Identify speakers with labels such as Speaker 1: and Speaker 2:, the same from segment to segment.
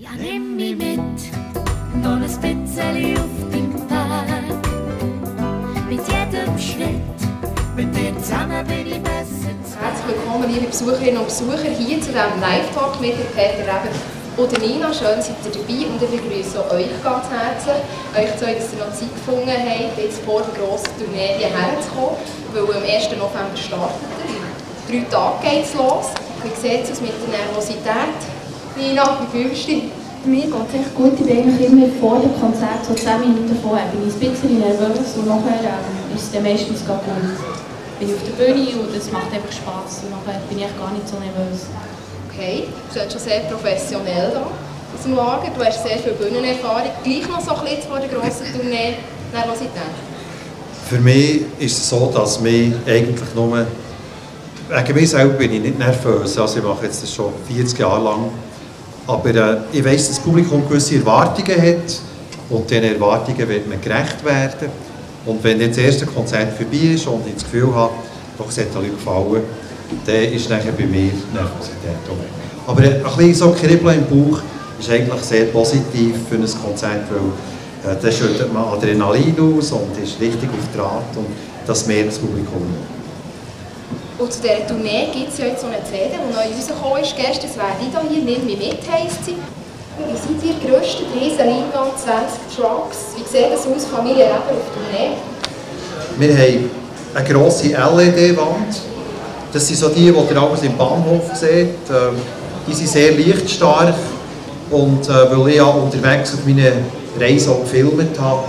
Speaker 1: Ja, nimm mich mit, noch ein bisschen auf deinem Weg. Mit jedem Schritt, mit dir zusammen bin ich besser
Speaker 2: Herzlich willkommen, liebe Besucherinnen und Besucher, hier zu diesem Live-Talk mit Peter Reber und Nina. Schön, seid ihr dabei und ich begrüße euch ganz herzlich. Euch zwei, dass ihr noch Zeit gefunden habt, jetzt vor der grossen Tournee hierher zu kommen, weil am 1. November startet er. Drei Tage geht es los. Wie sieht es aus mit der Nervosität? Nina, wie fühlst du dich?
Speaker 3: Mir geht es echt gut. Ich bin eigentlich immer vor dem Konzert, so 10 Minuten vorher, bin ich ein bisschen nervös und nachher ähm, ist es dann meistens gut. Bin ich auf der Bühne und es macht einfach Spass und nachher bin ich gar nicht so nervös.
Speaker 2: Okay, du bist schon sehr professionell da aus dem Lager. Du hast sehr viel Bühnenerfahrung. Gleich noch so ein bisschen vor der grossen Tournee Nervosität?
Speaker 4: Für mich ist es so, dass mich eigentlich nur... Wegen mir selber bin ich nicht nervös. Also ich mache jetzt das schon 40 Jahre lang. Aber äh, ich dass das Publikum gewisse Erwartungen hat und diesen Erwartungen wird man gerecht werden. Und wenn jetzt das erste Konzert vorbei ist und ich das Gefühl habe, doch es hat den Leuten gefallen, dann ist nachher bei mir Nervosität auch. Aber ein bisschen so Kribbeln im Bauch ist eigentlich sehr positiv für ein Konzert, weil äh, dann schüttet man Adrenalin aus und ist richtig auf Draht und das mehr das Publikum.
Speaker 2: Und zu dieser Tournee gibt es ja jetzt so eine CD, die neu rausgekommen ist gestern. Das wäre Lido hier, «Nimm mich mit» heisst sie. Wie seid ihr gerüstet? Riesen Leinwand, 20 Trucks. Wie sieht das aus, Familie Reber auf Tournee?
Speaker 4: Wir haben eine grosse LED-Wand. Das sind so die, die ihr alles im Bahnhof seht. Ähm, die sind sehr lichtstark. Und äh, weil ich ja unterwegs auf meinen Reisen auch gefilmt habe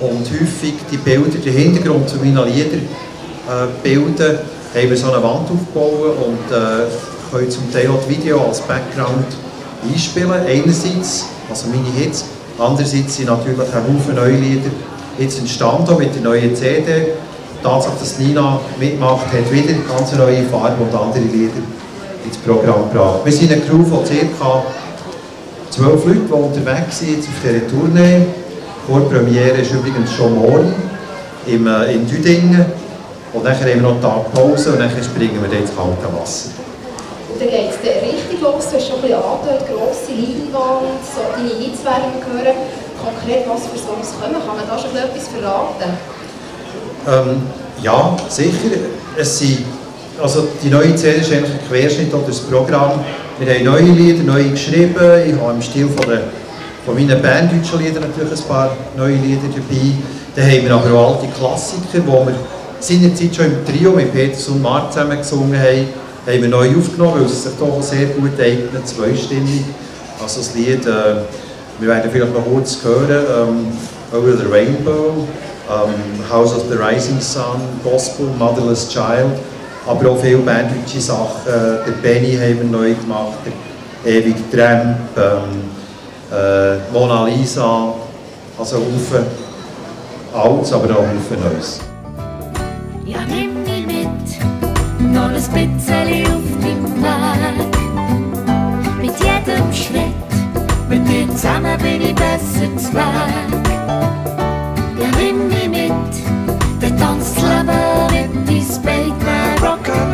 Speaker 4: und häufig die Bilder, den Hintergrund zu meinen Liedern äh, bilden, haben wir so eine Wand aufgebaut und äh, können zum Teil auch Video als Background einspielen. Einerseits, also meine Hits, andererseits sind natürlich ein Haufen neue Lieder jetzt entstanden mit der neuen CD. Die Tatsache, dass Nina mitmacht, hat wieder ganz neue Farben und andere Lieder ins Programm gebracht. Wir sind eine Crew von ca. zwölf Leuten, die unterwegs sind jetzt auf dieser Tournee. Die Vorpremiere ist übrigens schon morgen im, äh, in Düdingen. Und dann haben wir noch einen Tag Pause und dann springen wir dann ins kalte Wasser.
Speaker 2: Und dann geht es richtig los. Du hast schon ein bisschen angedeutet, grosse Leinwand, so deine Hits werden wir hören. Konkret, was für Songs kommen? Kann man da schon etwas verraten?
Speaker 4: Ähm, ja, sicher. Es sind, also die neue CD ist eigentlich ein Querschnitt durch das Programm. Wir haben neue Lieder, neue geschrieben. Ich habe im Stil von, der, von meinen banddeutschen Liedern natürlich ein paar neue Lieder dabei. Dann haben wir aber auch alte Klassiker, die wir seinerzeit schon im Trio mit Peters und Mark zusammen gesungen haben, haben wir neu aufgenommen, weil es sich doch sehr gut eignet, zweistimmig. Also das Lied, äh, wir werden vielleicht noch kurz hören, ähm, Over the Rainbow, ähm, House of the Rising Sun, Gospel, Motherless Child, aber auch viele banddeutsche Sachen. Äh, der Benny haben wir neu gemacht, der Ewig Tramp, ähm, äh, Mona Lisa, also Haufen Altes, aber auch Haufen Neues.
Speaker 1: Ja, nimm mich mit, noch ein bisschen auf deinem Weg. Mit jedem Schritt, mit dir zusammen bin ich besser zu Weg. Ja, nimm mich mit, dann tanzt das Leben mit dein Bein